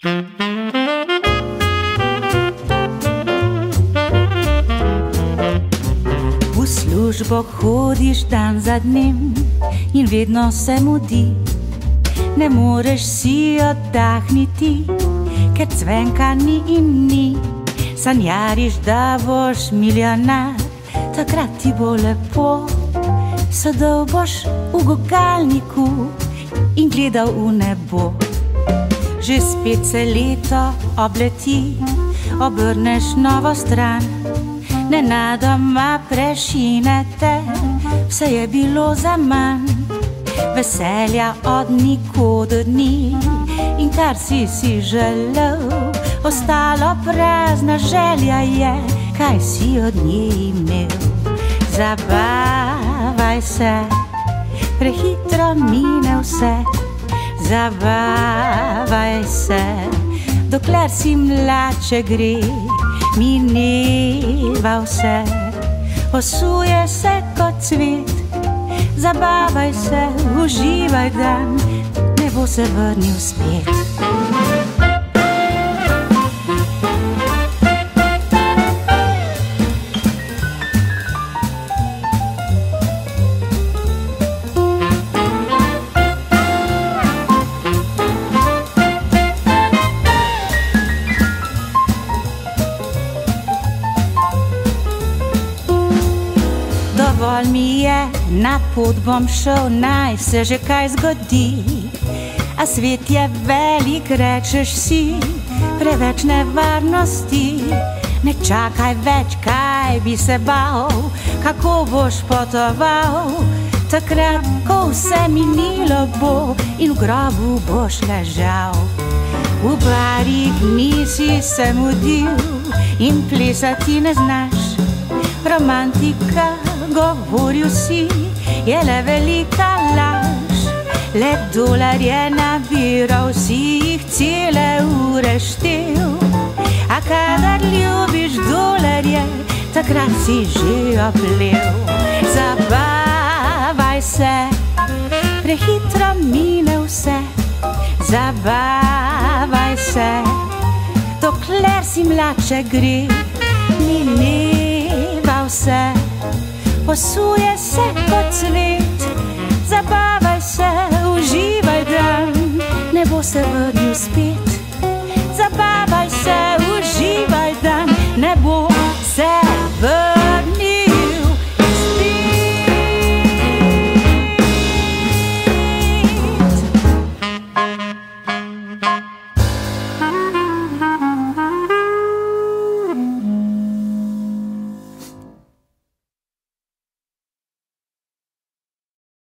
V službo hodiš dan za dnem in vedno se mudi. Ne moreš si oddahniti, ker cvenka ni in ni. Sanjariš, da boš milijonar, takrat ti bo lepo. Sedel boš v gokalniku in gledal v nebo. Že spet se leto obleti, obrneš novo stran. Nenadoma prešinete, vse je bilo za manj. Veselja od nikoder ni in kar si si želel, ostalo prazna želja je, kaj si od nje imel. Zabavaj se, prehitro mine vse, zabavaj se, dokler si mlad, če gre, mineva vse, osuje se kot cvet. Zabavaj se, uživaj dan, ne bo se vrnil spet. Dovolj mi je, na pot bom šel, naj se že kaj zgodi. A svet je velik, rečeš si, preveč nevarnosti. Ne čakaj več, kaj bi se bal, kako boš potoval. Takrat, ko vse minilo bo in v grobu boš ležal. V barih nisi se mudil in plesati ne znaš. Romantika, govoril si, je le velika laž. Le dolar je nabiral, si jih cele ure štev. A kadar ljubiš dolarje, takrat si že oplev. Zabavaj se, prehitro mine vse. Zabavaj se, dokler si mlad, če gre, posuje se kot cvet.